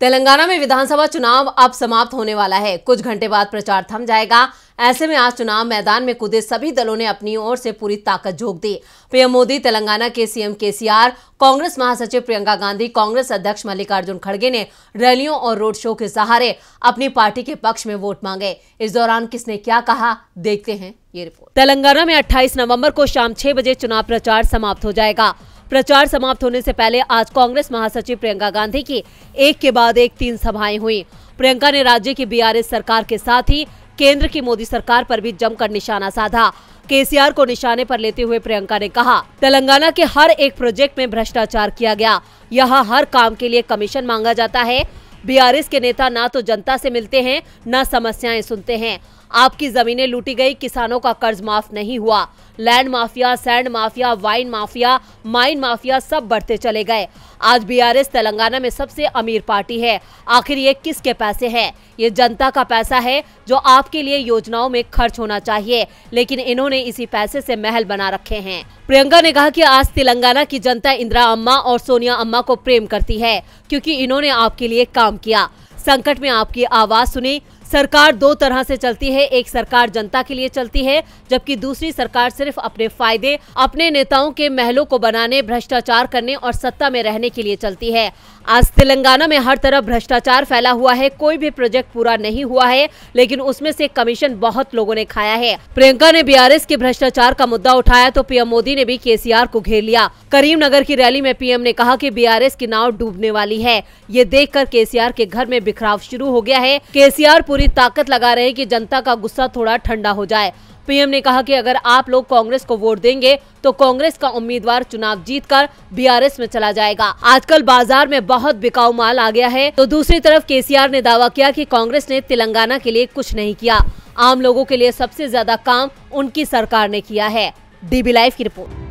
तेलंगाना में विधानसभा चुनाव अब समाप्त होने वाला है। कुछ घंटे बाद प्रचार थम जाएगा। ऐसे में आज चुनाव मैदान में कूदे सभी दलों ने अपनी ओर से पूरी ताकत झोंक दी। पीएम मोदी, तेलंगाना के सीएम केसीआर, कांग्रेस महासचिव प्रियंका गांधी, कांग्रेस अध्यक्ष मल्लिकार्जुन खड़गे ने रैलियों और रोड शो के सहारे अपनी पार्टी के पक्ष में वोट मांगे। इस दौरान किसने क्या कहा, देखते हैं ये रिपोर्ट। तेलंगाना में अट्ठाईस नवंबर को शाम छह बजे चुनाव प्रचार समाप्त हो जाएगा। प्रचार समाप्त होने से पहले आज कांग्रेस महासचिव प्रियंका गांधी की एक के बाद एक तीन सभाएँ हुई। प्रियंका ने राज्य की बीआरएस सरकार के साथ ही केंद्र की मोदी सरकार पर भी जमकर निशाना साधा। केसीआर को निशाने पर लेते हुए प्रियंका ने कहा, तेलंगाना के हर एक प्रोजेक्ट में भ्रष्टाचार किया गया। यहाँ हर काम के लिए कमीशन मांगा जाता है। बीआरएस के नेता ना तो जनता से मिलते हैं, न समस्याएँ सुनते हैं। आपकी जमीनें लूटी गई, किसानों का कर्ज माफ़ नहीं हुआ। Land mafia, sand mafia, wine mafia, mine mafia सब बढ़ते चले गए। आज बीआरएस तेलंगाना में सबसे अमीर पार्टी है। आखिर ये किसके पैसे है? ये जनता का पैसा है जो आपके लिए योजनाओं में खर्च होना चाहिए, लेकिन इन्होंने इसी पैसे से महल बना रखे हैं। प्रियंका ने कहा कि आज तेलंगाना की जनता इंदिरा अम्मा और सोनिया अम्मा को प्रेम करती है, क्योंकि इन्होंने आपके लिए काम किया। संकट में आपकी आवाज़ सुनी सरकार दो तरह से चलती है। एक सरकार जनता के लिए चलती है, जबकि दूसरी सरकार सिर्फ़ अपने फ़ायदे, अपने नेताओं के महलों को बनाने, भ्रष्टाचार करने और सत्ता में रहने के लिए चलती है। आज तेलंगाना में हर तरफ़ भ्रष्टाचार फैला हुआ है। कोई भी प्रोजेक्ट पूरा नहीं हुआ है, लेकिन उसमें से कमीशन बहुत लोगों ने खाया है। प्रियंका ने बीआरएस के भ्रष्टाचार का मुद्दा उठाया तो पीएम मोदी ने भी केसीआर को घेर लिया। करीमनगर की रैली में पीएम ने कहा कि बीआरएस की नाव डूबने वाली है। ये देखकर केसीआर के घर में बिखराव शुरू हो गया है। केसीआर पूरी ताकत लगा रहे कि जनता का गुस्सा थोड़ा ठंडा हो जाए। पीएम ने कहा कि अगर आप लोग कांग्रेस को वोट देंगे तो कांग्रेस का उम्मीदवार चुनाव जीतकर बीआरएस में चला जाएगा। आजकल बाज़ार में बहुत बिकाऊ माल आ गया है तो दूसरी तरफ़ केसीआर ने दावा किया कि कांग्रेस ने तेलंगाना के लिए कुछ नहीं किया। आम लोगों के लिए सबसे ज़्यादा काम उनकी सरकार ने किया है। डीबी लाइव की रिपोर्ट।